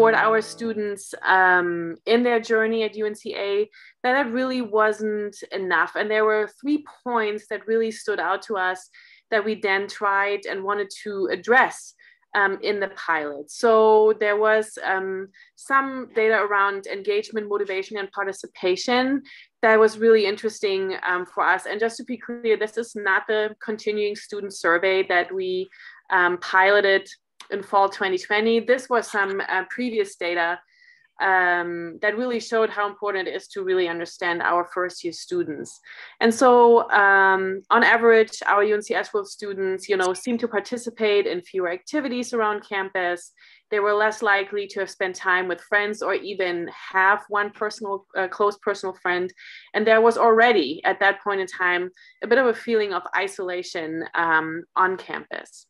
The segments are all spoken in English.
support our students um, in their journey at UNCA, that that really wasn't enough. And there were three points that really stood out to us that we then tried and wanted to address um, in the pilot. So there was um, some data around engagement, motivation, and participation that was really interesting um, for us. And just to be clear, this is not the continuing student survey that we um, piloted in fall 2020. This was some uh, previous data um, that really showed how important it is to really understand our first year students. And so um, on average, our UNC World students, you know, seem to participate in fewer activities around campus. They were less likely to have spent time with friends or even have one personal, uh, close personal friend. And there was already at that point in time, a bit of a feeling of isolation um, on campus.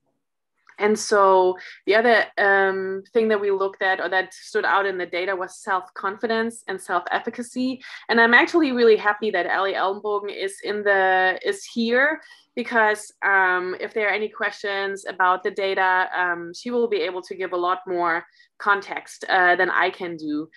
And so the other um, thing that we looked at or that stood out in the data was self-confidence and self-efficacy. And I'm actually really happy that Ellie Ellenbogen is in the is here because um, if there are any questions about the data, um, she will be able to give a lot more context uh, than I can do.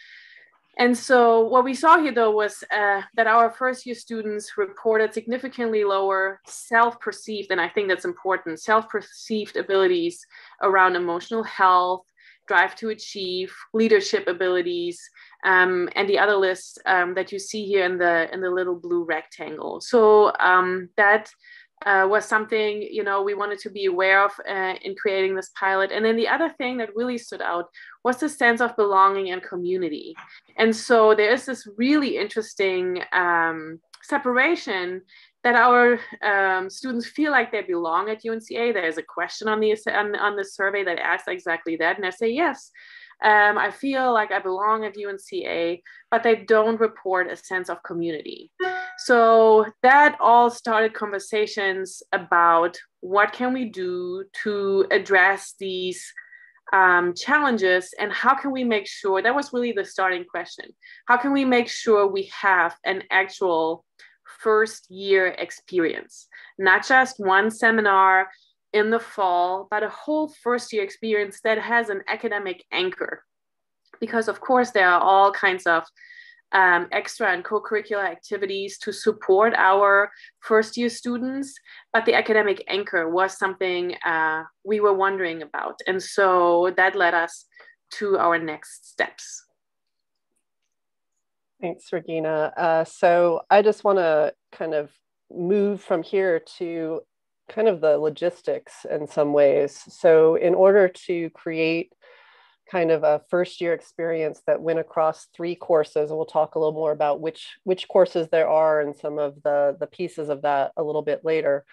And so what we saw here though was uh, that our first year students reported significantly lower self-perceived, and I think that's important, self-perceived abilities around emotional health, drive to achieve, leadership abilities, um, and the other list um, that you see here in the in the little blue rectangle. So um, that uh, was something you know we wanted to be aware of uh, in creating this pilot and then the other thing that really stood out was the sense of belonging and community and so there is this really interesting um, separation that our um, students feel like they belong at UNCA. There's a question on the on, on the survey that asks exactly that, and I say yes. Um, I feel like I belong at UNCA, but they don't report a sense of community. So that all started conversations about what can we do to address these um, challenges and how can we make sure that was really the starting question how can we make sure we have an actual first year experience not just one seminar in the fall, but a whole first year experience that has an academic anchor. Because, of course, there are all kinds of um, extra and co curricular activities to support our first year students, but the academic anchor was something uh, we were wondering about. And so that led us to our next steps. Thanks, Regine. Uh, so I just want to kind of move from here to kind of the logistics in some ways. So, in order to create kind of a first year experience that went across three courses, and we'll talk a little more about which which courses there are and some of the the pieces of that a little bit later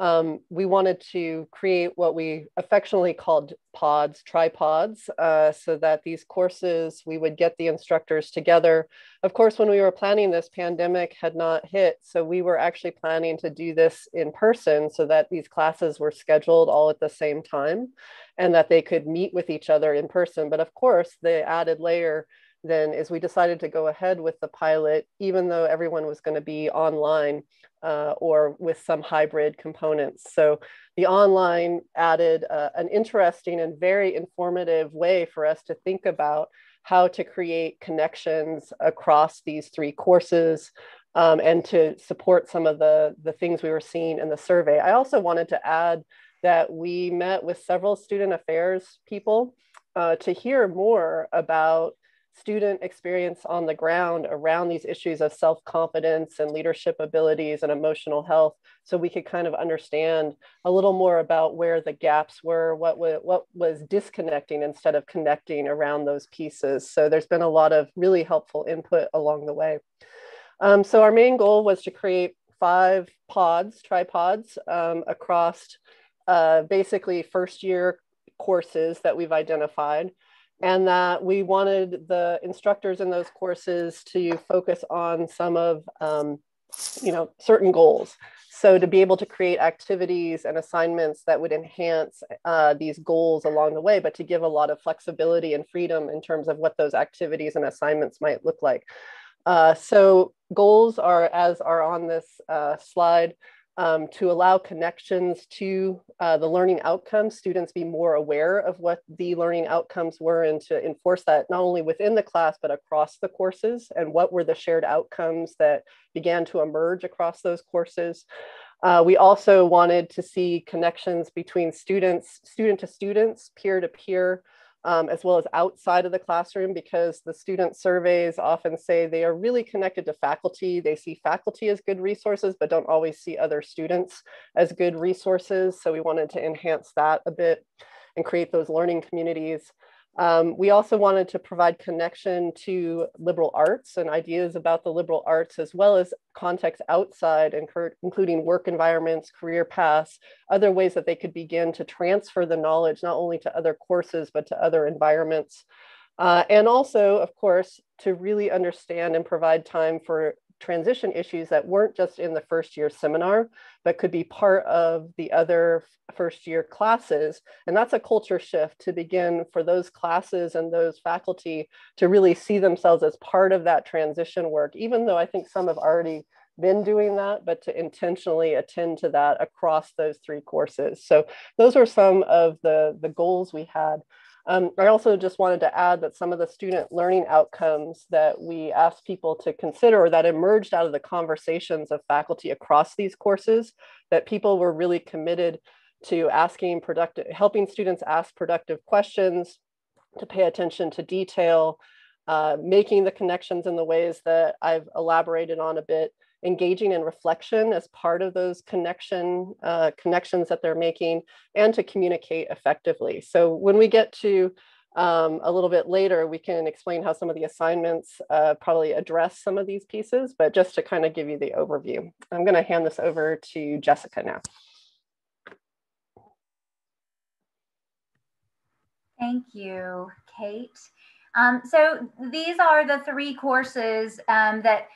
um, we wanted to create what we affectionately called pods, tripods, uh, so that these courses, we would get the instructors together. Of course, when we were planning this, pandemic had not hit, so we were actually planning to do this in person so that these classes were scheduled all at the same time and that they could meet with each other in person. But of course, the added layer then is we decided to go ahead with the pilot, even though everyone was going to be online uh, or with some hybrid components. So the online added uh, an interesting and very informative way for us to think about how to create connections across these three courses um, and to support some of the, the things we were seeing in the survey. I also wanted to add that we met with several student affairs people uh, to hear more about student experience on the ground around these issues of self-confidence and leadership abilities and emotional health so we could kind of understand a little more about where the gaps were what, what was disconnecting instead of connecting around those pieces. So there's been a lot of really helpful input along the way. Um, so our main goal was to create five pods tripods um, across uh, basically first year courses that we've identified and that we wanted the instructors in those courses to focus on some of um, you know certain goals. So to be able to create activities and assignments that would enhance uh, these goals along the way but to give a lot of flexibility and freedom in terms of what those activities and assignments might look like. Uh, so goals are as are on this uh, slide um, to allow connections to uh, the learning outcomes, students be more aware of what the learning outcomes were and to enforce that not only within the class, but across the courses and what were the shared outcomes that began to emerge across those courses. Uh, we also wanted to see connections between students, student to students, peer to peer, um, as well as outside of the classroom because the student surveys often say they are really connected to faculty. They see faculty as good resources, but don't always see other students as good resources. So we wanted to enhance that a bit and create those learning communities. Um, we also wanted to provide connection to liberal arts and ideas about the liberal arts, as well as context outside, including work environments, career paths, other ways that they could begin to transfer the knowledge, not only to other courses, but to other environments. Uh, and also, of course, to really understand and provide time for transition issues that weren't just in the first year seminar, but could be part of the other first year classes. And that's a culture shift to begin for those classes and those faculty to really see themselves as part of that transition work, even though I think some have already been doing that, but to intentionally attend to that across those three courses. So those are some of the, the goals we had. Um, I also just wanted to add that some of the student learning outcomes that we asked people to consider or that emerged out of the conversations of faculty across these courses, that people were really committed to asking productive, helping students ask productive questions, to pay attention to detail, uh, making the connections in the ways that I've elaborated on a bit, engaging in reflection as part of those connection uh, connections that they're making and to communicate effectively. So when we get to um, a little bit later, we can explain how some of the assignments uh, probably address some of these pieces, but just to kind of give you the overview. I'm gonna hand this over to Jessica now. Thank you, Kate. Um, so these are the three courses um, that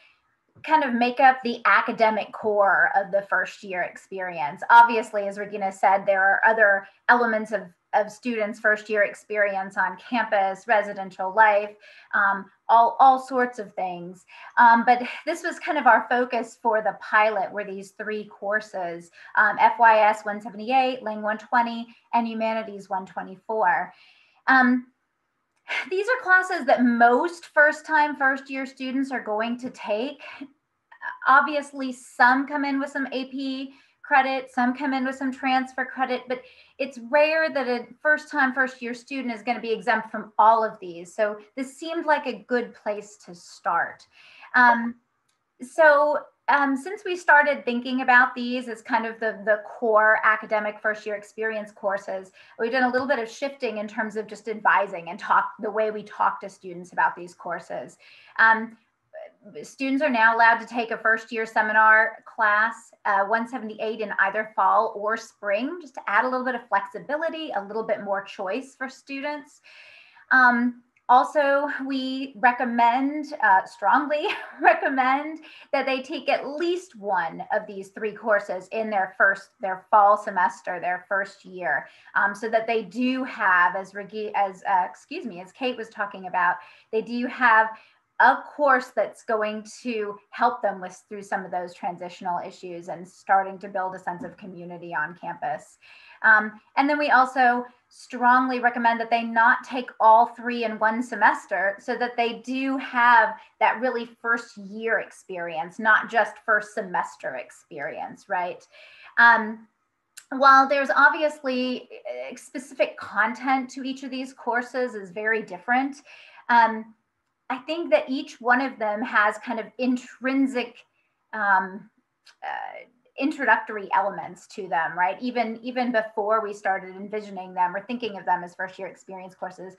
kind of make up the academic core of the first year experience. Obviously, as Regine said, there are other elements of, of students' first year experience on campus, residential life, um, all, all sorts of things. Um, but this was kind of our focus for the pilot were these three courses, um, FYS 178, Lang 120, and Humanities 124. Um, these are classes that most first time first year students are going to take. Obviously some come in with some ap credit some come in with some transfer credit but it's rare that a first time first year student is going to be exempt from all of these. So this seemed like a good place to start. Um, so um, since we started thinking about these as kind of the, the core academic first year experience courses, we've done a little bit of shifting in terms of just advising and talk the way we talk to students about these courses. Um, students are now allowed to take a first year seminar class uh, 178 in either fall or spring, just to add a little bit of flexibility, a little bit more choice for students. Um, also, we recommend, uh, strongly recommend that they take at least one of these three courses in their first, their fall semester, their first year, um, so that they do have, as Regi, as uh, excuse me, as Kate was talking about, they do have a course that's going to help them with through some of those transitional issues and starting to build a sense of community on campus. Um, and then we also strongly recommend that they not take all three in one semester so that they do have that really first year experience, not just first semester experience, right? Um, while there's obviously eh, specific content to each of these courses is very different, um, I think that each one of them has kind of intrinsic um, uh, introductory elements to them right even even before we started envisioning them or thinking of them as first year experience courses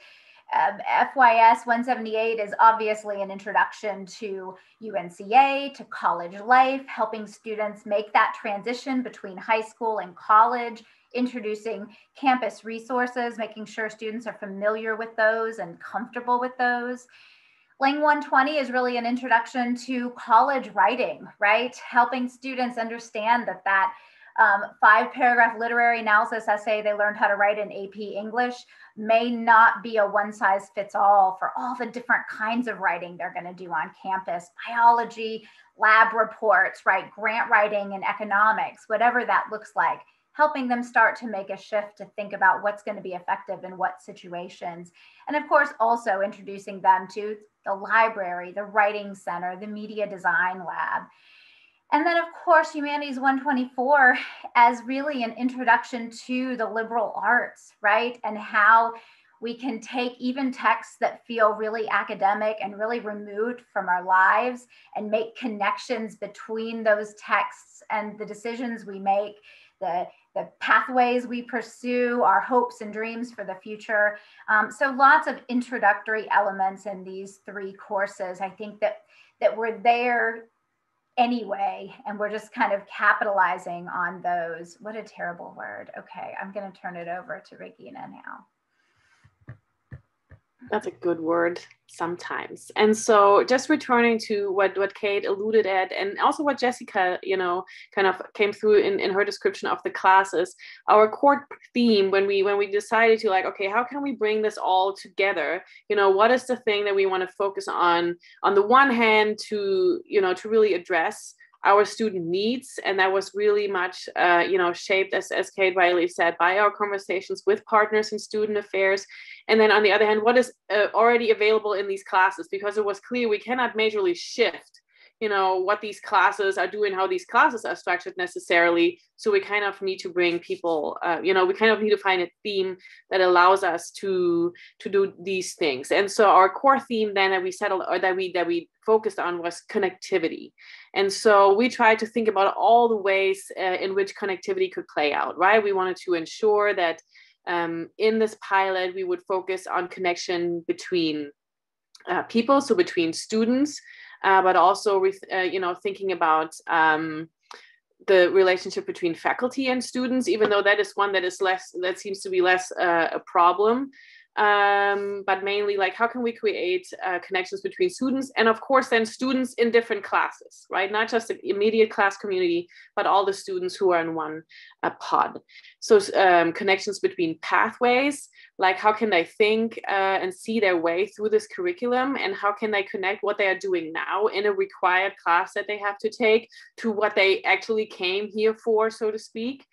um, FYS 178 is obviously an introduction to UNCA, to college life, helping students make that transition between high school and college, introducing campus resources, making sure students are familiar with those and comfortable with those. Lang 120 is really an introduction to college writing, right? Helping students understand that that um, five paragraph literary analysis essay they learned how to write in AP English may not be a one size fits all for all the different kinds of writing they're going to do on campus biology, lab reports, right? Grant writing and economics, whatever that looks like helping them start to make a shift to think about what's going to be effective in what situations. And of course, also introducing them to the library, the writing center, the media design lab. And then, of course, Humanities 124 as really an introduction to the liberal arts, right? And how we can take even texts that feel really academic and really removed from our lives and make connections between those texts and the decisions we make the the pathways we pursue, our hopes and dreams for the future. Um, so lots of introductory elements in these three courses. I think that that we're there anyway, and we're just kind of capitalizing on those. What a terrible word. Okay, I'm going to turn it over to Regine now. That's a good word sometimes. And so just returning to what, what Kate alluded at and also what Jessica, you know, kind of came through in, in her description of the classes, our core theme when we when we decided to like, okay, how can we bring this all together? You know, what is the thing that we want to focus on on the one hand to, you know, to really address our student needs. And that was really much, uh, you know, shaped, as, as Kate Wiley said, by our conversations with partners in student affairs. And then on the other hand, what is uh, already available in these classes? Because it was clear we cannot majorly shift you know what these classes are doing how these classes are structured necessarily. So we kind of need to bring people uh, you know we kind of need to find a theme that allows us to to do these things. And so our core theme then that we settled or that we that we focused on was connectivity. And so we tried to think about all the ways uh, in which connectivity could play out right? We wanted to ensure that um, in this pilot we would focus on connection between uh, people so between students uh, but also with uh, you know thinking about um, the relationship between faculty and students, even though that is one that is less that seems to be less uh, a problem um, but mainly like how can we create uh, connections between students and of course then students in different classes right? Not just the immediate class community but all the students who are in one uh, pod. So um, connections between pathways like how can they think uh, and see their way through this curriculum? And how can they connect what they are doing now in a required class that they have to take to what they actually came here for so to speak?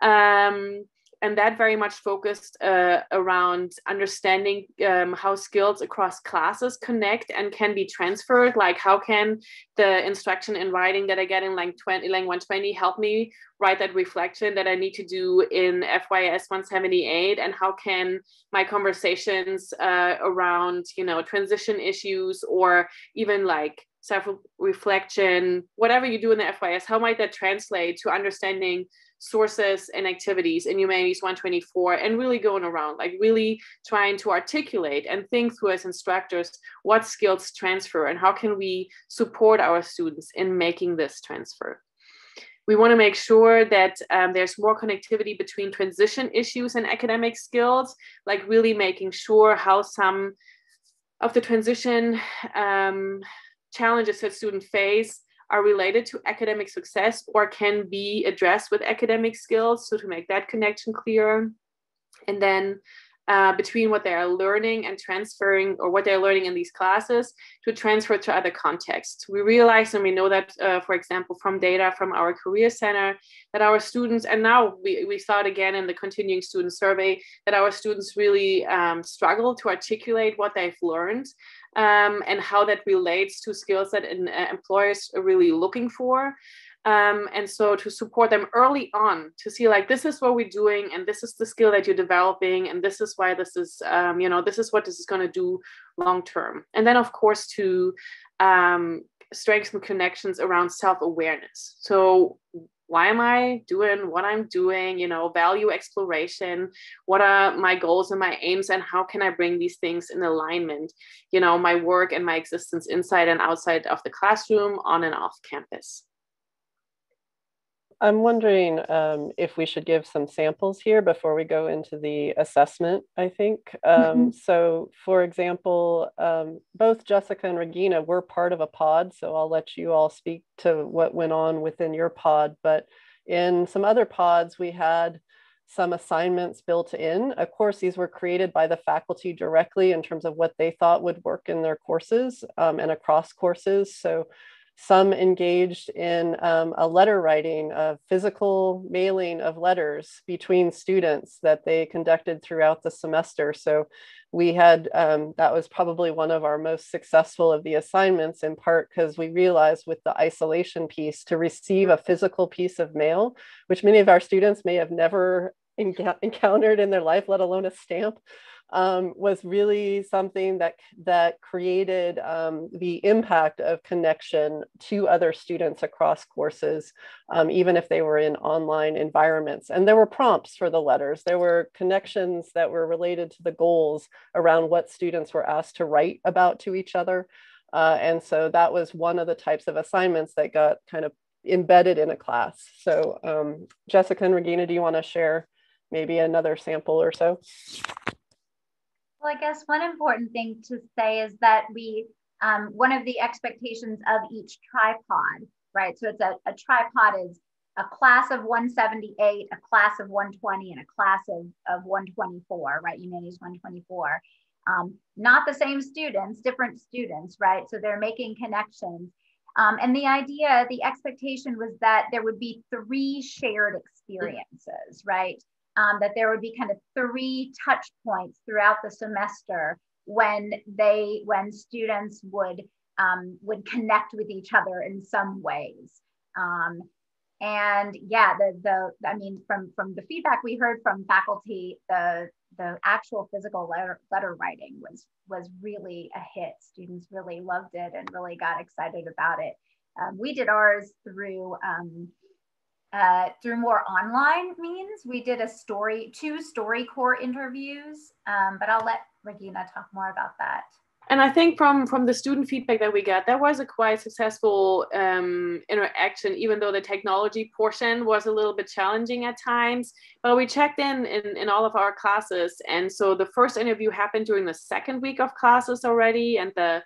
Um, and that very much focused uh, around understanding um, how skills across classes connect and can be transferred. Like how can the instruction in writing that I get in Lang, 20, Lang 120 help me write that reflection that I need to do in FYS 178? And how can my conversations uh, around, you know, transition issues or even like self reflection, whatever you do in the FYS, how might that translate to understanding sources and activities in Humanities 124 and really going around, like really trying to articulate and think through as instructors what skills transfer and how can we support our students in making this transfer. We want to make sure that um, there's more connectivity between transition issues and academic skills, like really making sure how some of the transition um, challenges that students face are related to academic success or can be addressed with academic skills. So to make that connection clear. And then uh, between what they are learning and transferring or what they're learning in these classes to transfer to other contexts. We realize and we know that, uh, for example, from data from our Career Center, that our students, and now we, we saw it again in the continuing student survey, that our students really um, struggle to articulate what they've learned um, and how that relates to skills that uh, employers are really looking for. Um, and so to support them early on to see like this is what we're doing and this is the skill that you're developing and this is why this is um, you know this is what this is going to do long term and then of course to um, strengthen connections around self-awareness so why am I doing what I'm doing? You know, value exploration. What are my goals and my aims, and how can I bring these things in alignment? You know, my work and my existence inside and outside of the classroom, on and off campus. I'm wondering um, if we should give some samples here before we go into the assessment, I think. Um, mm-hmm. So, for example, um, both Jessica and Regine were part of a pod, so I'll let you all speak to what went on within your pod. But In some other pods, we had some assignments built in. Of course, these were created by the faculty directly in terms of what they thought would work in their courses um, and across courses. So some engaged in um, a letter writing, a physical mailing of letters between students that they conducted throughout the semester. So we had, um, that was probably one of our most successful of the assignments in part because we realized with the isolation piece to receive a physical piece of mail, which many of our students may have never encountered in their life, let alone a stamp um, was really something that that created um, the impact of connection to other students across courses, um, even if they were in online environments. And there were prompts for the letters. There were connections that were related to the goals around what students were asked to write about to each other. Uh, and so that was one of the types of assignments that got kind of embedded in a class. So um, Jessica and Regine, do you want to share maybe another sample or so? Well, I guess one important thing to say is that we, um, one of the expectations of each tripod, right? So it's a, a tripod is a class of 178, a class of 120, and a class of, of 124, right? Humanities 124. Um, not the same students, different students, right? So they're making connections. Um, and the idea, the expectation was that there would be three shared experiences, right? Um, that there would be kind of three touch points throughout the semester when they when students would um, would connect with each other in some ways. Um, and yeah the the i mean from from the feedback we heard from faculty the the actual physical letter, letter writing was was really a hit. Students really loved it and really got excited about it. Um, we did ours through um, uh, through more online means. We did a story, two StoryCorps interviews, um, but I'll let Regine talk more about that. And I think from from the student feedback that we got, that was a quite successful um, interaction, even though the technology portion was a little bit challenging at times. But we checked in, in in all of our classes, and so the first interview happened during the second week of classes already, and the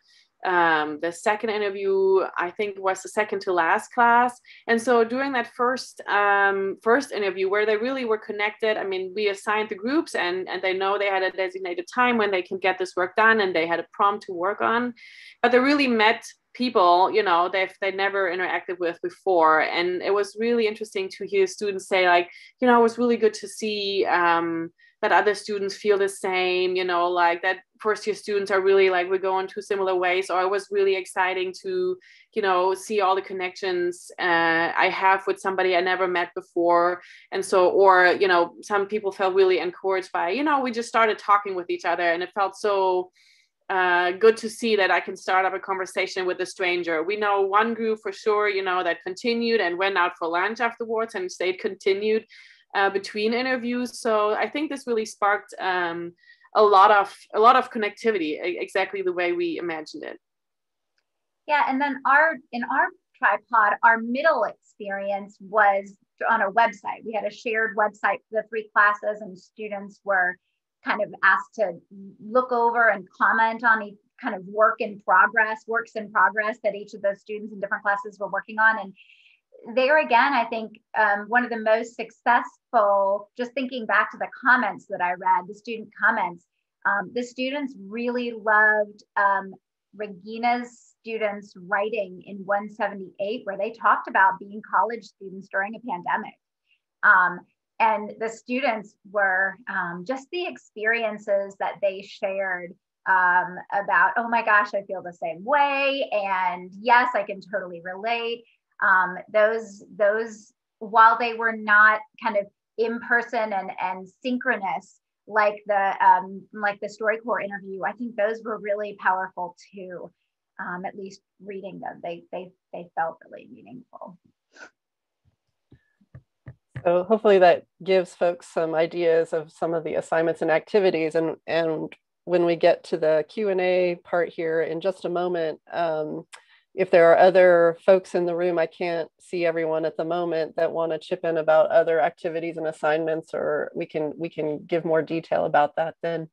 um, the second interview i think was the second to last class. And so during that first um, first interview where they really were connected i mean we assigned the groups and and they know they had a designated time when they can get this work done and they had a prompt to work on. But they really met people you know they've they never interacted with before. And it was really interesting to hear students say like you know it was really good to see um, that other students feel the same you know like that first year students are really like we're going two similar ways or it was really exciting to you know see all the connections uh, i have with somebody i never met before. And so or you know some people felt really encouraged by you know we just started talking with each other and it felt so uh, good to see that I can start up a conversation with a stranger. We know one group for sure, you know, that continued and went out for lunch afterwards and stayed continued uh, between interviews. So I think this really sparked um, a lot of a lot of connectivity, exactly the way we imagined it. Yeah, and then our in our tripod, our middle experience was on a website. We had a shared website for the three classes, and students were kind of asked to look over and comment on each kind of work in progress, works in progress that each of those students in different classes were working on. And there again, I think um, one of the most successful, just thinking back to the comments that I read, the student comments, um, the students really loved um, Regine's students writing in 178, where they talked about being college students during a pandemic. Um, and the students were um, just the experiences that they shared um, about, oh my gosh, I feel the same way. And yes, I can totally relate um, those those while they were not kind of in person and and synchronous like the um, like the StoryCorps interview, I think those were really powerful too. Um, at least reading them, they they they felt really meaningful. So hopefully that gives folks some ideas of some of the assignments and activities. And and when we get to the Q and A part here in just a moment, um, if there are other folks in the room, I can't see everyone at the moment that want to chip in about other activities and assignments, or we can we can give more detail about that then.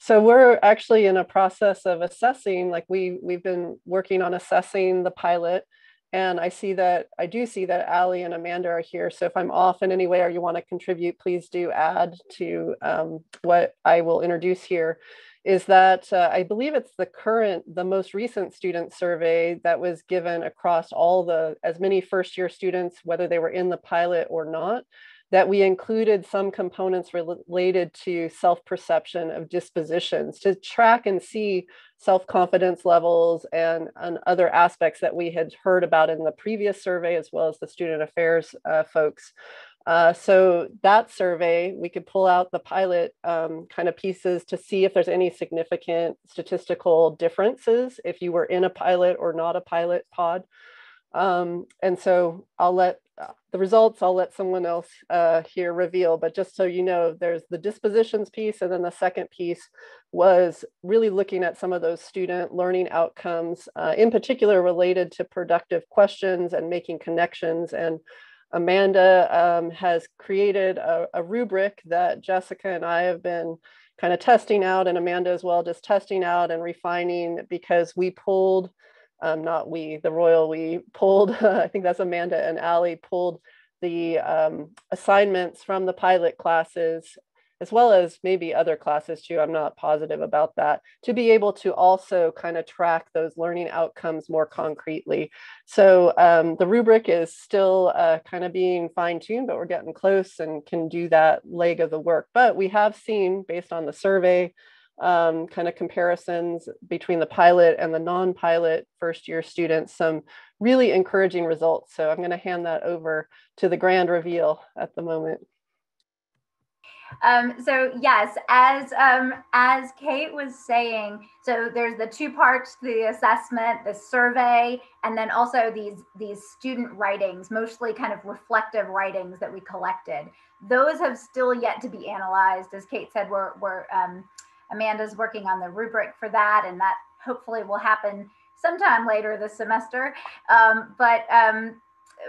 So we're actually in a process of assessing, like we we've been working on assessing the pilot And I see that, I do see that Ali and Amanda are here. So if I'm off in any way or you want to contribute, please do add to um, what I will introduce here is that uh, I believe it's the current, the most recent student survey that was given across all the, as many first year students, whether they were in the pilot or not, that we included some components related to self-perception of dispositions to track and see self-confidence levels and, and other aspects that we had heard about in the previous survey, as well as the student affairs uh, folks. Uh, so that survey, we could pull out the pilot um, kind of pieces to see if there's any significant statistical differences if you were in a pilot or not a pilot pod. Um, and so I'll let uh, the results, I'll let someone else uh, here reveal, but just so you know, there's the dispositions piece. And then the second piece was really looking at some of those student learning outcomes, uh, in particular related to productive questions and making connections and Amanda um, has created a, a, rubric that Jessica and I have been kind of testing out, and Amanda as well, just testing out and refining because we pulled, um, not we, the royal we pulled, I think that's Amanda and Ali pulled the um, assignments from the pilot classes as well as maybe other classes too. I'm not positive about that, to be able to also kind of track those learning outcomes more concretely. So um, the rubric is still uh, kind of being fine tuned, but we're getting close and can do that leg of the work. But we have seen, based on the survey, um, kind of comparisons between the pilot and the non-pilot first year students, some really encouraging results. So I'm going to hand that over to the grand reveal at the moment. Um, so yes, as um, as Kate was saying, so there's the two parts the assessment, the survey, and then also these these student writings, mostly kind of reflective writings that we collected. Those have still yet to be analyzed. As Kate said, we're, we're um, Amanda's working on the rubric for that, and that hopefully will happen sometime later this semester. Um, but um,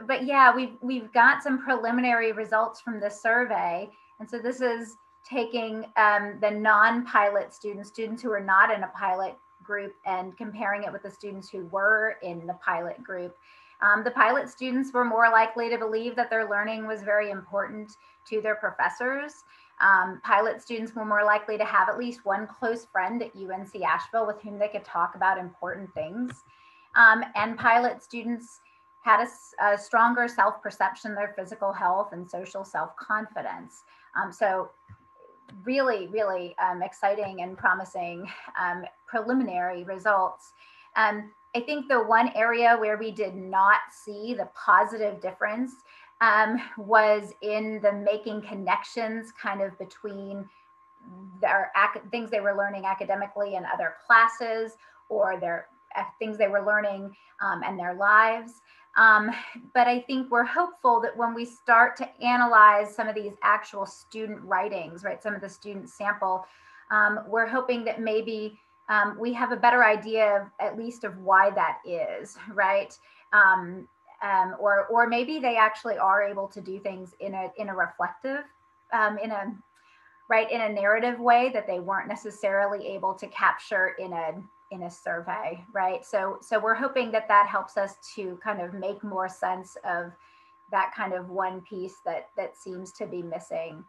but yeah, we've we've got some preliminary results from the survey and so this is taking um, the non-pilot students, students who are not in a pilot group and comparing it with the students who were in the pilot group. Um, the pilot students were more likely to believe that their learning was very important to their professors. Um, pilot students were more likely to have at least one close friend at UNC Asheville with whom they could talk about important things. Um, and pilot students had a, a stronger self perception their physical health and social self confidence. Um, so really, really um, exciting and promising um, preliminary results. Um, I think the one area where we did not see the positive difference um, was in the making connections kind of between their things they were learning academically in other classes or their uh, things they were learning um, and their lives. Um, but I think we're hopeful that when we start to analyze some of these actual student writings, right, some of the student sample, um, we're hoping that maybe um, we have a better idea of at least of why that is, right? Um, um, or or maybe they actually are able to do things in a in a reflective, um, in a right in a narrative way that they weren't necessarily able to capture in a in a survey, right? So, so we're hoping that that helps us to kind of make more sense of that kind of one piece that that seems to be missing.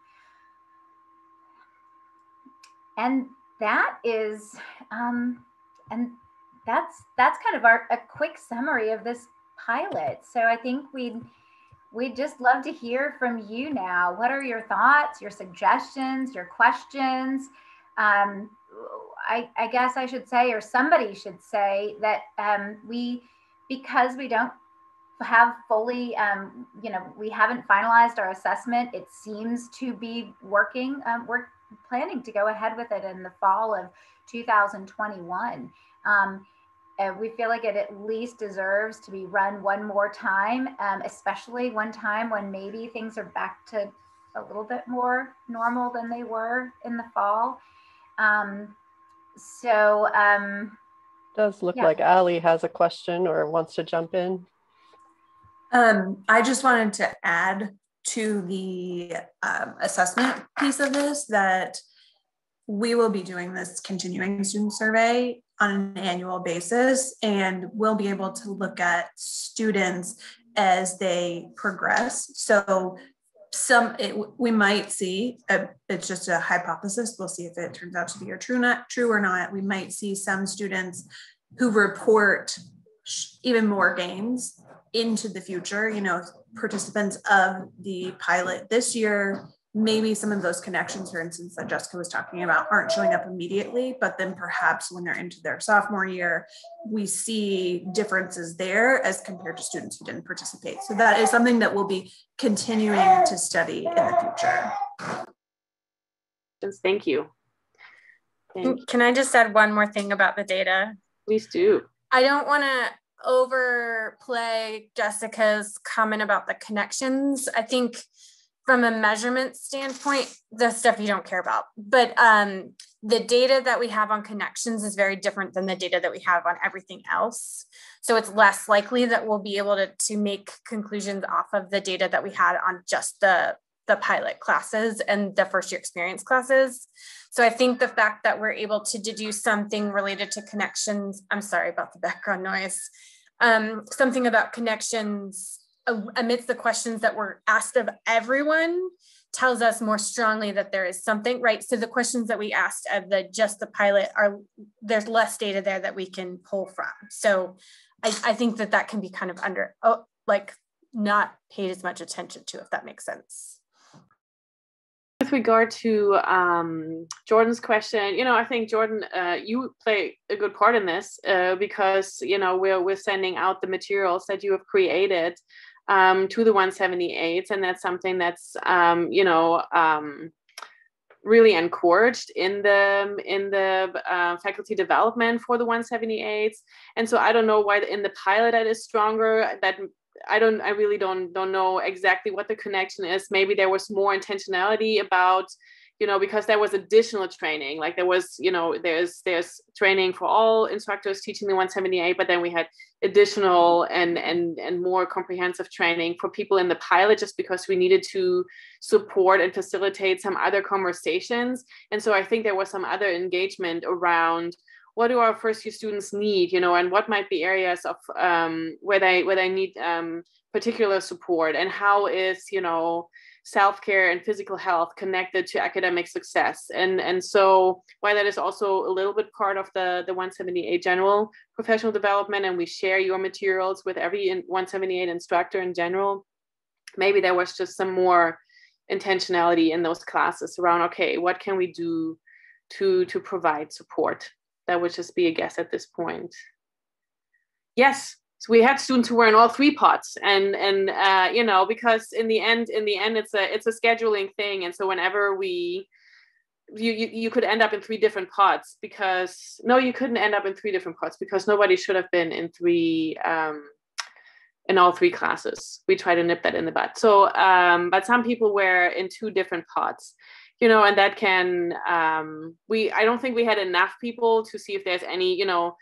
And that is, um, and that's that's kind of our a quick summary of this pilot. So I think we'd we'd just love to hear from you now. What are your thoughts, your suggestions, your questions? Um, I, I guess I should say, or somebody should say, that um, we, because we don't have fully, um, you know, we haven't finalized our assessment, it seems to be working. Um, we're planning to go ahead with it in the fall of 2021. Um, we feel like it at least deserves to be run one more time, um, especially one time when maybe things are back to a little bit more normal than they were in the fall. Um, so, um, does look yeah. like Ali has a question or wants to jump in. Um, I just wanted to add to the um, assessment piece of this that we will be doing this continuing student survey on an annual basis, and we'll be able to look at students as they progress. So some it, we might see a, it's just a hypothesis. We'll see if it turns out to be or true not true or not. We might see some students who report even more gains into the future you know participants of the pilot this year maybe some of those connections, for instance, that Jessica was talking about, aren't showing up immediately, but then perhaps when they're into their sophomore year, we see differences there as compared to students who didn't participate. So that is something that we'll be continuing to study in the future. Thank you. Thank you. Can I just add one more thing about the data? Please do. I don't want to overplay Jessica's comment about the connections. I think from a measurement standpoint, the stuff you don't care about. But um, the data that we have on connections is very different than the data that we have on everything else. So it's less likely that we'll be able to, to make conclusions off of the data that we had on just the, the pilot classes and the first year experience classes. So I think the fact that we're able to deduce something related to connections, I'm sorry about the background noise, um, something about connections amidst the questions that were asked of everyone tells us more strongly that there is something right? So the questions that we asked of the just the pilot are there's less data there that we can pull from. So i, I think that that can be kind of under oh like not paid as much attention to if that makes sense. With regard to um, jordan's question you know i think jordan uh, you play a good part in this uh, because you know we're, we're sending out the materials that you have created um, to the 178s, and that's something that's um, you know um, really encouraged in the in the uh, faculty development for the 178s. And so I don't know why in the pilot that is stronger. That I don't I really don't don't know exactly what the connection is. Maybe there was more intentionality about you know because there was additional training like there was you know there's there's training for all instructors teaching the 178 but then we had additional and and and more comprehensive training for people in the pilot just because we needed to support and facilitate some other conversations. And so i think there was some other engagement around what do our first year students need you know and what might be areas of um, where they where they need um, particular support and how is you know self-care and physical health connected to academic success. And and so why that is also a little bit part of the the 178 general professional development and we share your materials with every 178 instructor in general maybe there was just some more intentionality in those classes around okay what can we do to to provide support? That would just be a guess at this point. Yes so we had students who were in all three pods and and uh, you know because in the end in the end it's a it's a scheduling thing. And so whenever we you, you you could end up in three different pods because no you couldn't end up in three different pods because nobody should have been in three um, in all three classes. We try to nip that in the bud. So um, but some people were in two different pods you know and that can um, we i don't think we had enough people to see if there's any you know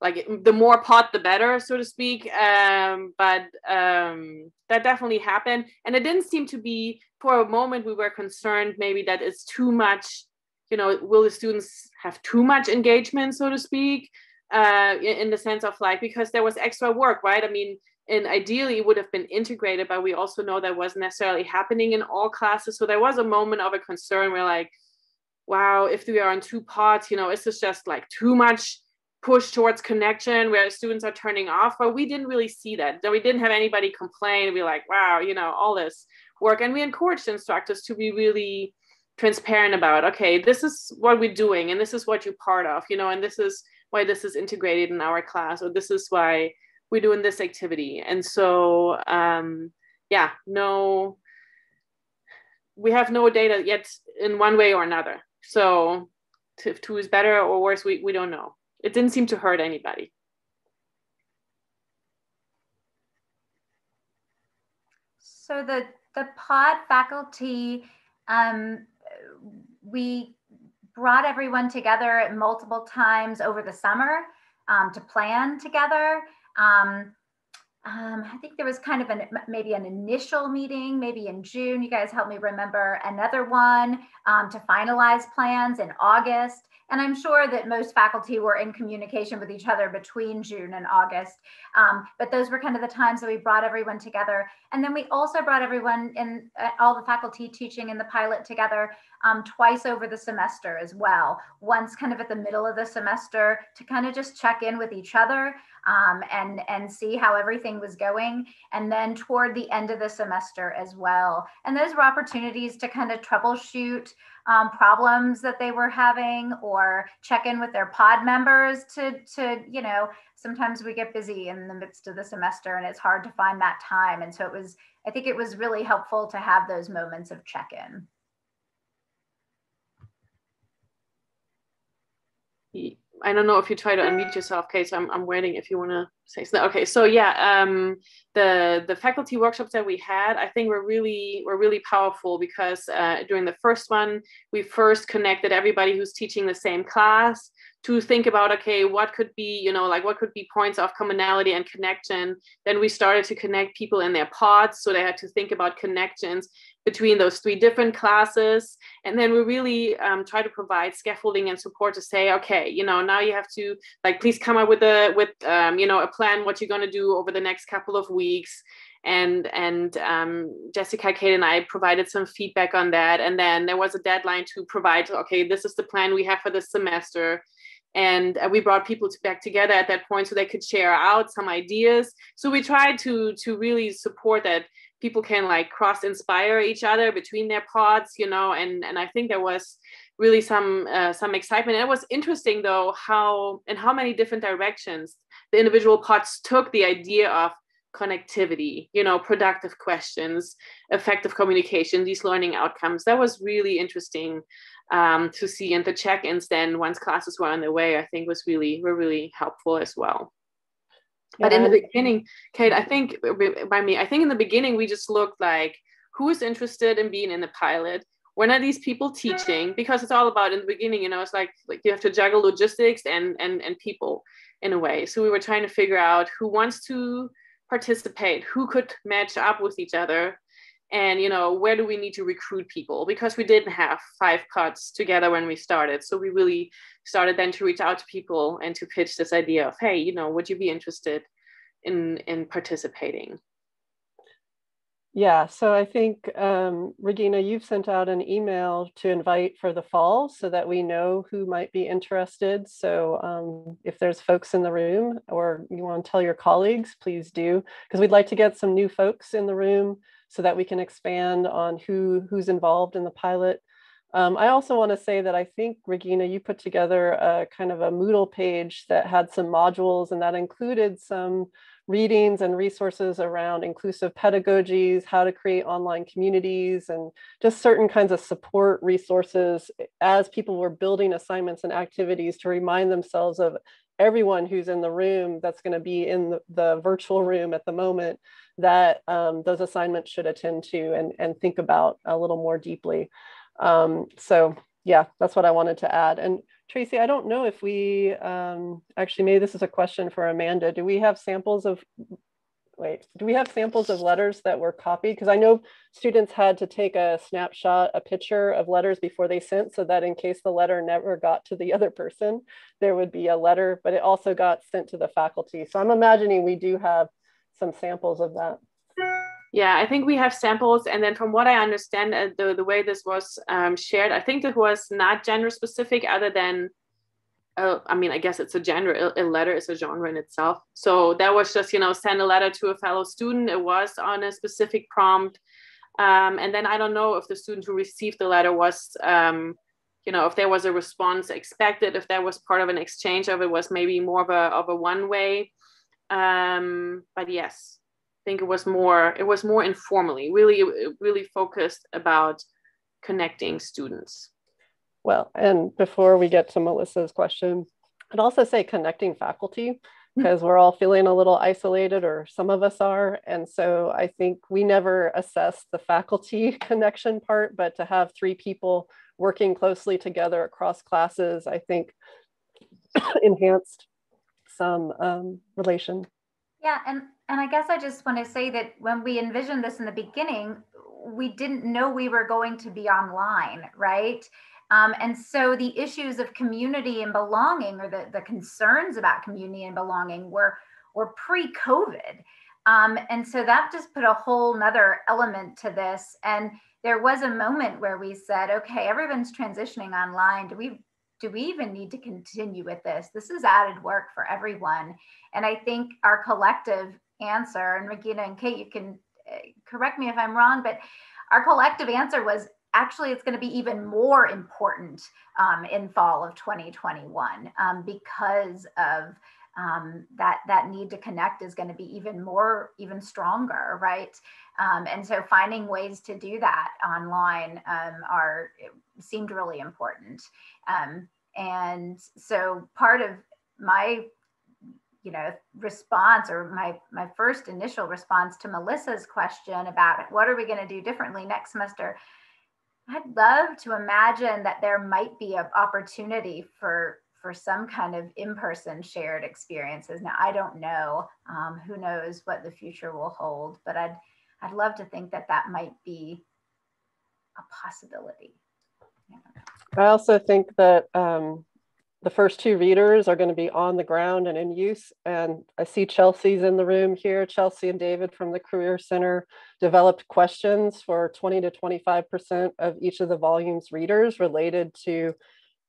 like the more pod the better so to speak. Um, but um, that definitely happened. And it didn't seem to be for a moment we were concerned maybe that it's too much you know will the students have too much engagement so to speak uh, in, the sense of like because there was extra work right? I mean and ideally it would have been integrated but we also know that wasn't necessarily happening in all classes. So there was a moment of a concern where like wow if we are on two pods you know is this just like too much push towards connection where students are turning off but we didn't really see that. We didn't have anybody complain. And be like wow you know all this work. And we encouraged instructors to be really transparent about okay this is what we're doing and this is what you're part of you know and this is why this is integrated in our class or this is why we're doing this activity. And so um yeah no we have no data yet in one way or another. So if two is better or worse we, we don't know it didn't seem to hurt anybody. So the the pod faculty, um, we brought everyone together multiple times over the summer um, to plan together. Um, um, I think there was kind of an maybe an initial meeting, maybe in June. You guys help me remember another one um, to finalize plans in August. And I'm sure that most faculty were in communication with each other between June and August. Um, but those were kind of the times that we brought everyone together. And then we also brought everyone in, uh, all the faculty teaching in the pilot together um, twice over the semester as well. Once kind of at the middle of the semester to kind of just check in with each other um, and, and see how everything was going. And then toward the end of the semester as well. And those were opportunities to kind of troubleshoot um, problems that they were having or check in with their pod members to to you know sometimes we get busy in the midst of the semester and it's hard to find that time and so it was i think it was really helpful to have those moments of check in I don't know if you try to unmute yourself, Kate. So I'm, I'm waiting if you want to say something. Okay, so yeah, um, the the faculty workshops that we had, I think were really were really powerful because uh, during the first one, we first connected everybody who's teaching the same class to think about okay what could be you know like what could be points of commonality and connection then we started to connect people in their pods so they had to think about connections between those three different classes and then we really um, try to provide scaffolding and support to say okay you know now you have to like please come up with a with um, you know a plan what you're going to do over the next couple of weeks and and um, Jessica, Kate, and I provided some feedback on that. And then there was a deadline to provide. Okay, this is the plan we have for this semester and uh, we brought people to back together at that point so they could share out some ideas so we tried to to really support that people can like cross inspire each other between their pods you know and and i think there was really some uh, some excitement. And it was interesting though how in how many different directions the individual pods took the idea of connectivity you know productive questions effective communication these learning outcomes. That was really interesting um, to see and the check-ins then once classes were on way i think was really were really helpful as well yeah. but in the beginning kate i think uh, by me i think in the beginning we just looked like who is interested in being in the pilot? When are these people teaching? Because it's all about in the beginning you know it's like like you have to juggle logistics and and and people in a way. So we were trying to figure out who wants to participate who could match up with each other and you know where do we need to recruit people? Because we didn't have five cuts together when we started. So we really started then to reach out to people and to pitch this idea of hey you know would you be interested in in participating? Yeah so i think um, Regine you've sent out an email to invite for the fall so that we know who might be interested. So um, if there's folks in the room or you want to tell your colleagues please do because we'd like to get some new folks in the room so that we can expand on who who's involved in the pilot. Um, I also want to say that I think, Regine, you put together a kind of a Moodle page that had some modules and that included some readings and resources around inclusive pedagogies, how to create online communities, and just certain kinds of support resources as people were building assignments and activities to remind themselves of everyone who's in the room that's going to be in the, the virtual room at the moment that um, those assignments should attend to and, and think about a little more deeply. Um, so yeah, that's what I wanted to add. And Tracy, I don't know if we, um, actually maybe this is a question for Amanda. Do we have samples of, wait, do we have samples of letters that were copied? Because I know students had to take a snapshot, a picture of letters before they sent so that in case the letter never got to the other person, there would be a letter, but it also got sent to the faculty. So I'm imagining we do have some samples of that. Yeah, I think we have samples. And then from what I understand, uh, the, the way this was um, shared, I think it was not gender specific other than, uh, I mean, I guess it's a gender, a letter is a genre in itself. So that was just, you know, send a letter to a fellow student. It was on a specific prompt. Um, and then I don't know if the student who received the letter was, um, you know, if there was a response expected, if that was part of an exchange, if it was maybe more of a, of a one way um, but yes, I think it was more it was more informally, really really focused about connecting students. Well, and before we get to Melissa's question, I'd also say connecting faculty because we're all feeling a little isolated or some of us are and so i think we never assess the faculty connection part but to have three people working closely together across classes i think enhanced some um, relation. Yeah, and and I guess I just want to say that when we envisioned this in the beginning, we didn't know we were going to be online, right? Um, and so the issues of community and belonging, or the, the concerns about community and belonging, were were pre-COVID. Um, and so that just put a whole nother element to this. And there was a moment where we said, okay, everyone's transitioning online. Do we do we even need to continue with this? This is added work for everyone. And I think our collective answer, and Regine and Kate, you can uh, correct me if I'm wrong, but our collective answer was actually it's going to be even more important um, in fall of 2021 um, because of um, that that need to connect is going to be even more even stronger right? Um, and so finding ways to do that online um, are seemed really important. Um, and so part of my you know response or my my first initial response to melissa's question about what are we going to do differently next semester i'd love to imagine that there might be an opportunity for for some kind of in-person shared experiences. Now, I don't know. Um, who knows what the future will hold? But I'd I'd love to think that that might be a possibility. Yeah. I also think that um, the first two readers are going to be on the ground and in use. And I see Chelsea's in the room here. Chelsea and David from the Career Center developed questions for 20 to 25% of each of the volumes readers related to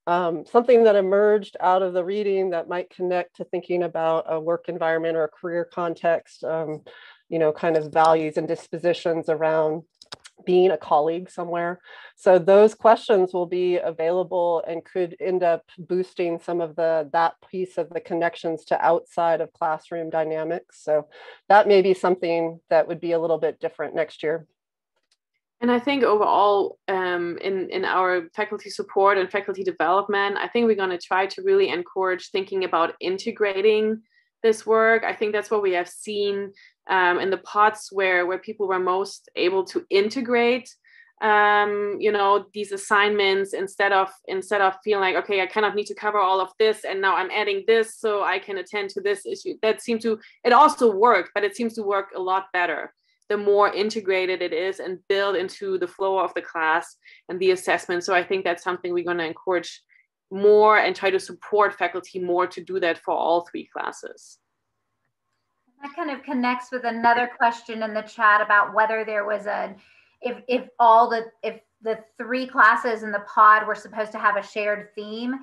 um, something that emerged out of the reading that might connect to thinking about a work environment or a career context, um, you know, kind of values and dispositions around being a colleague somewhere. So those questions will be available and could end up boosting some of the that piece of the connections to outside of classroom dynamics. So that may be something that would be a little bit different next year. And I think overall, um, in in our faculty support and faculty development, I think we're going to try to really encourage thinking about integrating this work. I think that's what we have seen um, in the pods where where people were most able to integrate um, you know these assignments instead of instead of feeling like okay i kind of need to cover all of this and now i'm adding this so i can attend to this issue that seemed to it also worked but it seems to work a lot better the more integrated it is and build into the flow of the class and the assessment. So I think that's something we're going to encourage more and try to support faculty more to do that for all three classes. That kind of connects with another question in the chat about whether there was a, if if all the if the three classes in the pod were supposed to have a shared theme,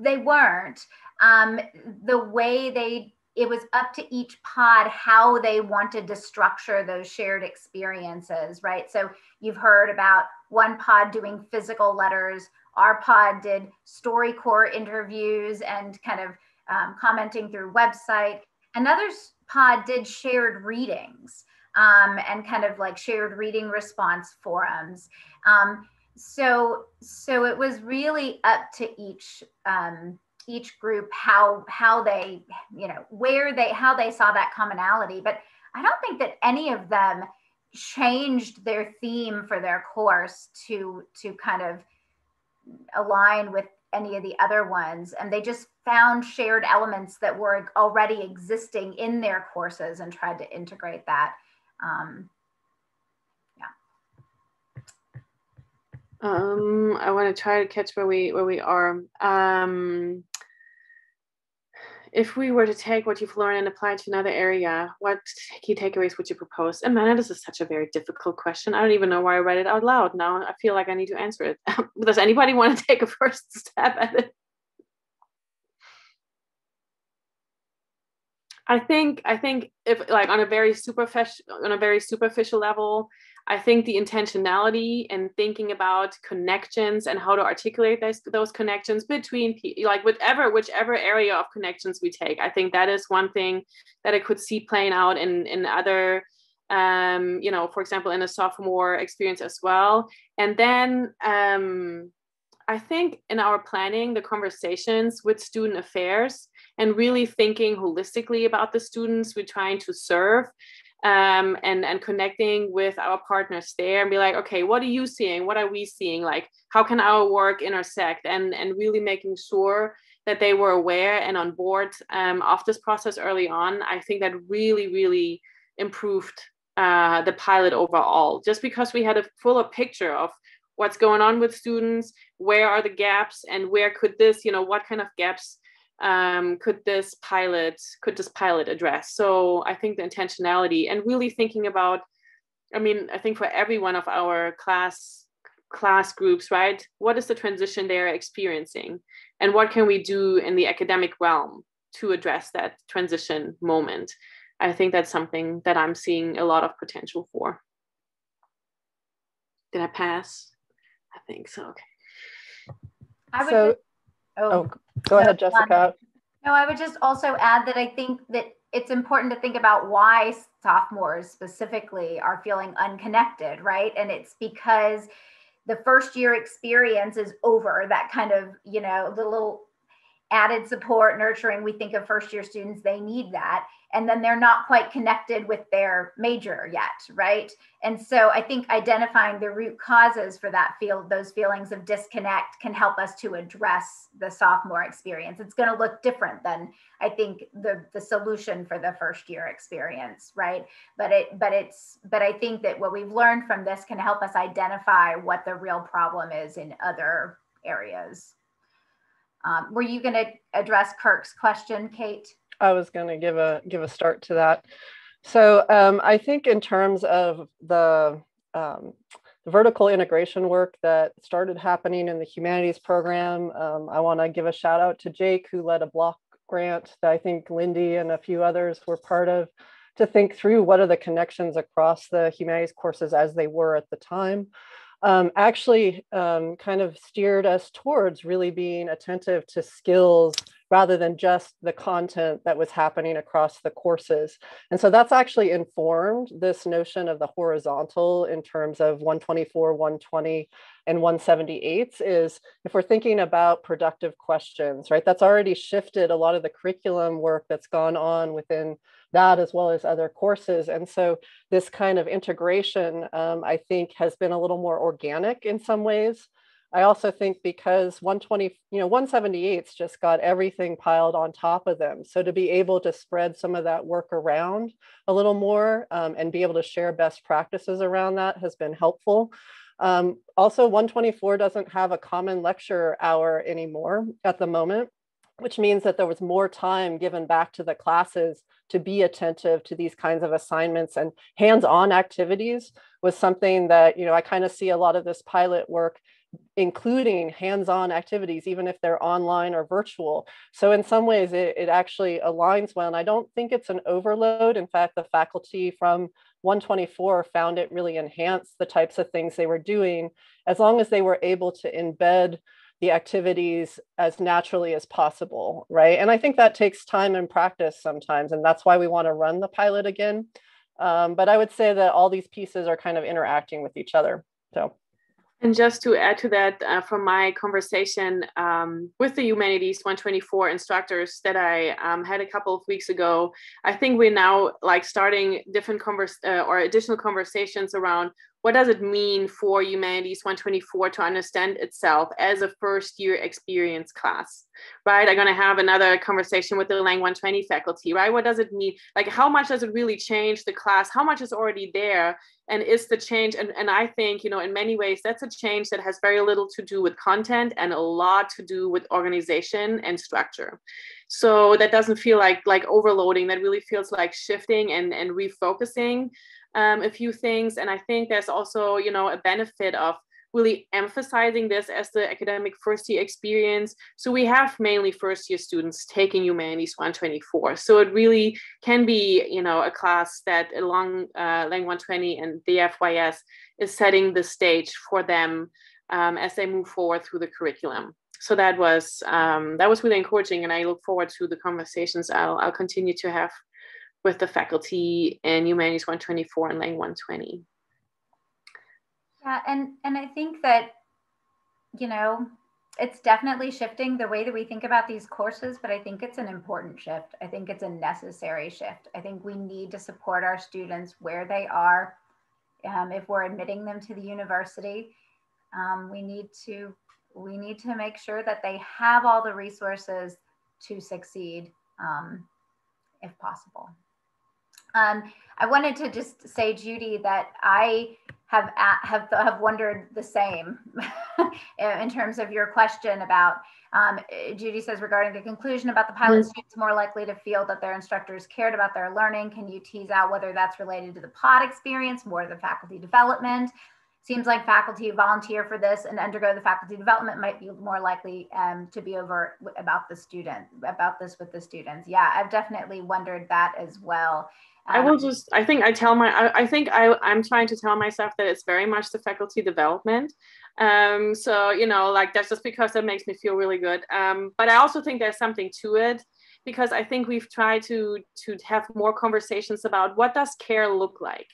they weren't. Um, the way they it was up to each pod how they wanted to structure those shared experiences, right? So you've heard about one pod doing physical letters. Our pod did StoryCorps interviews and kind of um, commenting through website. Another pod did shared readings um, and kind of like shared reading response forums. Um, so so it was really up to each um, each group how how they you know where they how they saw that commonality but i don't think that any of them changed their theme for their course to to kind of align with any of the other ones. And they just found shared elements that were already existing in their courses and tried to integrate that. Um, Um, I want to try to catch where we where we are. Um, if we were to take what you've learned and apply it to another area, what key takeaways would you propose? And man, this is such a very difficult question. I don't even know why I read it out loud now. I feel like I need to answer it. Does anybody want to take a first step at it? I think I think if like on a very superficial on a very superficial level, I think the intentionality and thinking about connections and how to articulate those, those connections between like whatever whichever area of connections we take, I think that is one thing that I could see playing out in in other um, you know, for example, in a sophomore experience as well. And then um, I think in our planning, the conversations with student affairs and really thinking holistically about the students we're trying to serve um, and and connecting with our partners there and be like okay what are you seeing? What are we seeing? Like how can our work intersect? And and really making sure that they were aware and on board um, of this process early on i think that really really improved uh, the pilot overall. Just because we had a fuller picture of what's going on with students where are the gaps and where could this you know what kind of gaps um, could this pilot could this pilot address? So i think the intentionality and really thinking about i mean i think for every one of our class class groups right what is the transition they're experiencing? And what can we do in the academic realm to address that transition moment? I think that's something that i'm seeing a lot of potential for. Did i pass? I think so. Okay. I would so, just, oh, oh Go ahead, Jessica. No, I would just also add that I think that it's important to think about why sophomores specifically are feeling unconnected, right? And it's because the first year experience is over, that kind of, you know, the little added support, nurturing. We think of first year students, they need that. And then they're not quite connected with their major yet right? And so i think identifying the root causes for that feel those feelings of disconnect can help us to address the sophomore experience. It's going to look different than i think the the solution for the first year experience right? But it but it's but i think that what we've learned from this can help us identify what the real problem is in other areas um, were you going to address kirk's question kate I was going to give a give a start to that. So um, I think in terms of the, um, the, vertical integration work that started happening in the humanities program, um, I want to give a shout out to Jake who led a block grant that I think Lindy and a few others were part of to think through what are the connections across the humanities courses as they were at the time. Um, actually um, kind of steered us towards really being attentive to skills rather than just the content that was happening across the courses. And so that's actually informed this notion of the horizontal in terms of 124, 120, and 178 is if we're thinking about productive questions, right? That's already shifted a lot of the curriculum work that's gone on within that as well as other courses. And so this kind of integration, um, I think, has been a little more organic in some ways. I also think because 120, you know, 178's just got everything piled on top of them. So to be able to spread some of that work around a little more um, and be able to share best practices around that has been helpful. Um, also, 124 doesn't have a common lecture hour anymore at the moment, which means that there was more time given back to the classes to be attentive to these kinds of assignments and hands-on activities was something that, you know, I kind of see a lot of this pilot work including hands-on activities even if they're online or virtual. So in some ways it, it actually aligns well and i don't think it's an overload. In fact the faculty from 124 found it really enhanced the types of things they were doing. As long as they were able to embed the activities as naturally as possible right? And i think that takes time and practice sometimes and that's why we want to run the pilot again. Um, but i would say that all these pieces are kind of interacting with each other so. And just to add to that, uh, from my conversation um, with the Humanities 124 instructors that I um, had a couple of weeks ago, I think we're now like starting different convers uh, or additional conversations around what does it mean for Humanities 124 to understand itself as a first year experience class, right? I'm going to have another conversation with the Lang 120 faculty, right? What does it mean? Like, how much does it really change the class? How much is already there? And is the change, and, and I think, you know, in many ways, that's a change that has very little to do with content and a lot to do with organization and structure. So that doesn't feel like like overloading, that really feels like shifting and, and refocusing um, a few things. And I think there's also, you know, a benefit of really emphasizing this as the academic first year experience. So we have mainly first year students taking Humanities 124. So it really can be, you know, a class that along uh, Lang 120 and the FYS is setting the stage for them um, as they move forward through the curriculum. So that was um, that was really encouraging, and I look forward to the conversations I'll I'll continue to have with the faculty in Humanities 124 and Lang 120. Yeah, and and I think that, you know, it's definitely shifting the way that we think about these courses, but I think it's an important shift. I think it's a necessary shift. I think we need to support our students where they are. Um, if we're admitting them to the university, um, we need to we need to make sure that they have all the resources to succeed, um, if possible. Um, I wanted to just say, Judy, that I have have have wondered the same in terms of your question about. Um, Judy says regarding the conclusion about the pilot mm-hmm. students more likely to feel that their instructors cared about their learning. Can you tease out whether that's related to the pod experience, more the faculty development? Seems like faculty volunteer for this and undergo the faculty development might be more likely um, to be over about the student about this with the students. Yeah, I've definitely wondered that as well. I will um, just, I think I tell my, I, I, think I, I'm trying to tell myself that it's very much the faculty development. Um, so, you know, like that's just because that makes me feel really good. Um, but I also think there's something to it because I think we've tried to, to have more conversations about what does care look like?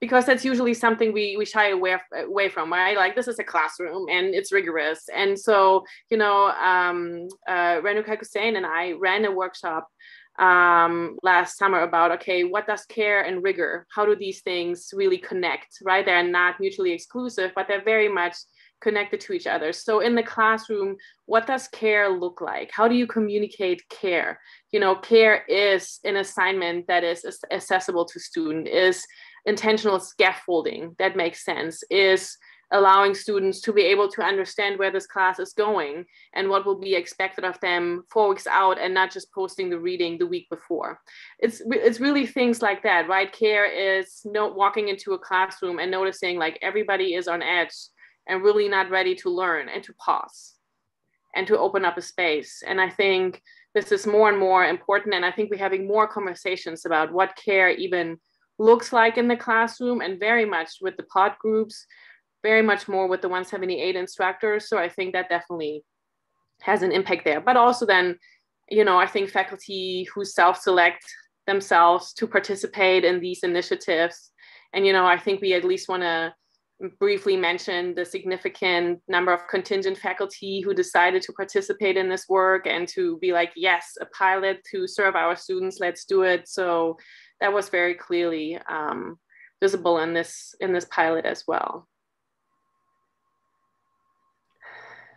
Because that's usually something we, we shy away, away from, right? Like this is a classroom and it's rigorous. And so, you know, um, uh, Renuka Hussein and I ran a workshop um, last summer about okay, what does care and rigor? How do these things really connect? Right? They're not mutually exclusive, but they're very much connected to each other. So in the classroom, what does care look like? How do you communicate care? You know, care is an assignment that is accessible to student, is intentional scaffolding that makes sense, is allowing students to be able to understand where this class is going and what will be expected of them four weeks out and not just posting the reading the week before. It's it's really things like that right? Care is no walking into a classroom and noticing like everybody is on edge and really not ready to learn and to pause and to open up a space. And i think this is more and more important and i think we're having more conversations about what care even looks like in the classroom and very much with the pod groups very much more with the 178 instructors. So I think that definitely has an impact there. But also then, you know, I think faculty who self-select themselves to participate in these initiatives. And, you know, I think we at least want to briefly mention the significant number of contingent faculty who decided to participate in this work and to be like, yes, a pilot to serve our students, let's do it. So that was very clearly um, visible in this in this pilot as well.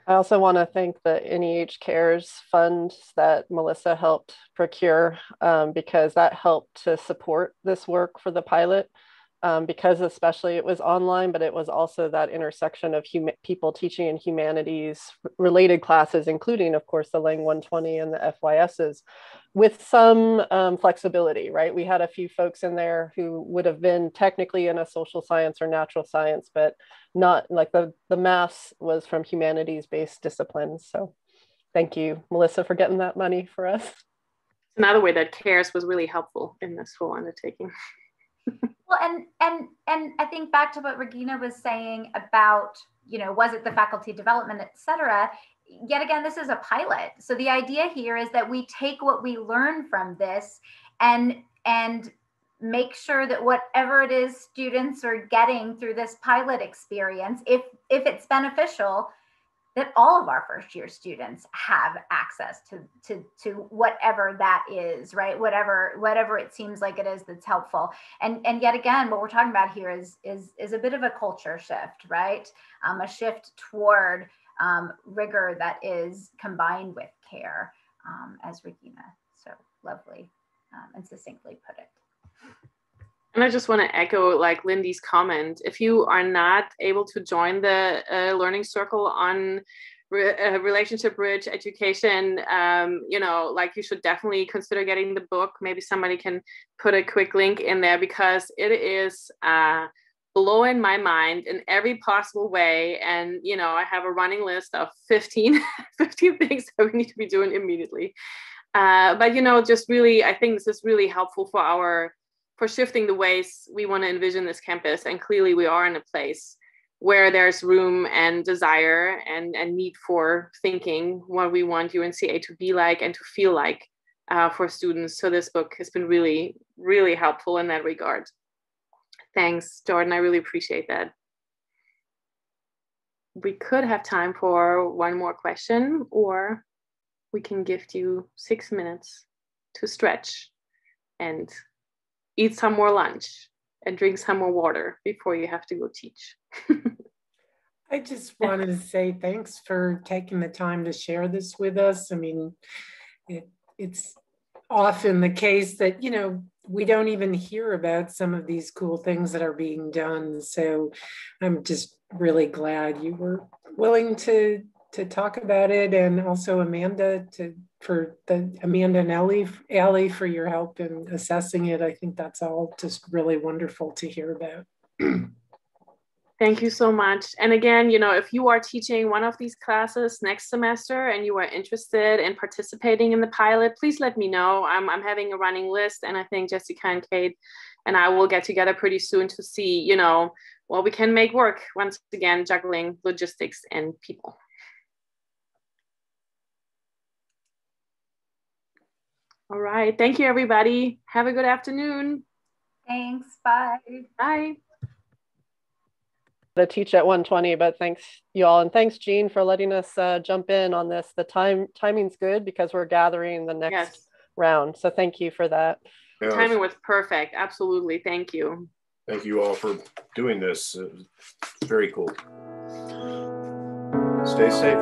I also want to thank the NEH Cares fund that Melissa helped procure um, because that helped to support this work for the pilot um, because especially it was online, but it was also that intersection of hum- people teaching in humanities related classes, including, of course, the Lang 120 and the FYSs, with some um, flexibility, right? We had a few folks in there who would have been technically in a social science or natural science, but not like the, the mass was from humanities based disciplines. So thank you, Melissa, for getting that money for us. Another way that CARES was really helpful in this whole undertaking. well, and and and I think back to what Regine was saying about, you know, was it the faculty development, et cetera? Yet again, this is a pilot. So the idea here is that we take what we learn from this and and make sure that whatever it is students are getting through this pilot experience, if if it's beneficial, that all of our first year students have access to to to whatever that is right? Whatever whatever it seems like it is that's helpful. And and yet again what we're talking about here is is is a bit of a culture shift right? Um, a shift toward um, rigor that is combined with care um, as Regine so lovely um, and succinctly put it and I just want to echo like Lindy's comment. If you are not able to join the uh, learning circle on re- uh, relationship-rich education, um, you know, like you should definitely consider getting the book. Maybe somebody can put a quick link in there because it is uh, blowing my mind in every possible way. And, you know, I have a running list of 15, 15 things that we need to be doing immediately. Uh, but, you know, just really, I think this is really helpful for our for shifting the ways we want to envision this campus. And clearly, we are in a place where there's room and desire and, and need for thinking what we want UNCA to be like and to feel like uh, for students. So, this book has been really, really helpful in that regard. Thanks, Jordan. I really appreciate that. we could have time for one more question, or we can gift you six minutes to stretch and eat some more lunch and drink some more water before you have to go teach. I just wanted to say thanks for taking the time to share this with us. I mean, it, it's often the case that, you know, we don't even hear about some of these cool things that are being done. So I'm just really glad you were willing to to talk about it and also Amanda to for the Amanda and Ellie, Ellie for your help in assessing it. I think that's all just really wonderful to hear about. Thank you so much. And again, you know, if you are teaching one of these classes next semester and you are interested in participating in the pilot, please let me know. I'm, I'm having a running list, and I think Jessica and Kate and I will get together pretty soon to see, you know, what we can make work once again, juggling logistics and people. All right. Thank you, everybody. Have a good afternoon. Thanks. Bye. Bye. To teach at 120, but thanks y'all. And thanks, Jean, for letting us uh, jump in on this. The time timing's good because we're gathering the next yes. round. So thank you for that. Yeah, timing was perfect. Absolutely. Thank you. Thank you all for doing this. very cool. Stay safe,